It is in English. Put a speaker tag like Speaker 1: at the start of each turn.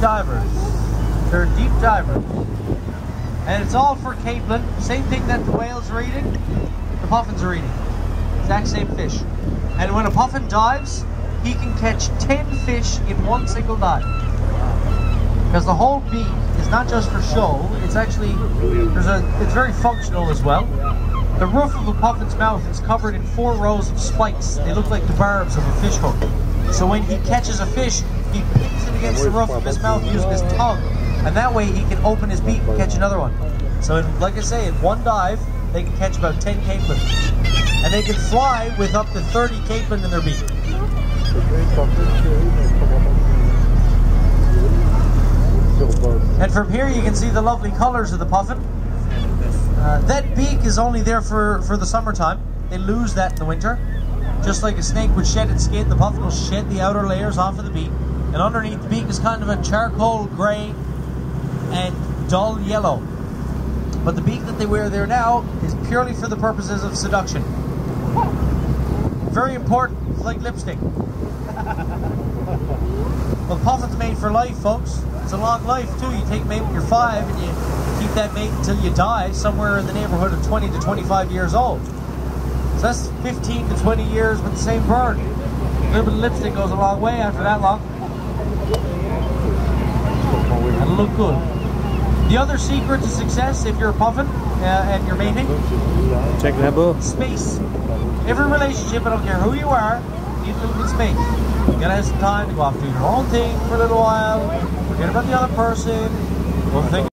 Speaker 1: divers. They're deep divers. And it's all for capelin. Same thing that the whales are eating, the puffins are eating. Exact same fish. And when a puffin dives, he can catch 10 fish in one single dive. Because the whole beak is not just for show, it's actually, there's a, it's very functional as well. The roof of a puffin's mouth is covered in four rows of spikes. They look like the barbs of a fish hook. So when he catches a fish, he pins it against the roof of his mouth using his tongue. And that way he can open his beak and catch another one. So in, like I say, in one dive, they can catch about 10 capelin. And they can fly with up to 30 capelin in their beak. And from here you can see the lovely colors of the puffin. Uh, that beak is only there for, for the summertime. They lose that in the winter. Just like a snake would shed its skin, the puffin will shed the outer layers off of the beak. And underneath the beak is kind of a charcoal grey and dull yellow. But the beak that they wear there now is purely for the purposes of seduction. Very important, it's like lipstick. Well, puffin's made for life, folks. It's a long life, too. You take mate when you're five and you keep that mate until you die, somewhere in the neighborhood of 20 to 25 years old. So that's 15 to 20 years with the same bird. A little bit of lipstick goes a long way after that long. That'll look good. The other secret to success, if you're a puffin uh, and you're mating,
Speaker 2: Check that book.
Speaker 1: space. Every relationship, I don't care who you are, needs a little bit of space. You gotta have some time to go off do your own thing for a little while, forget about the other person, go think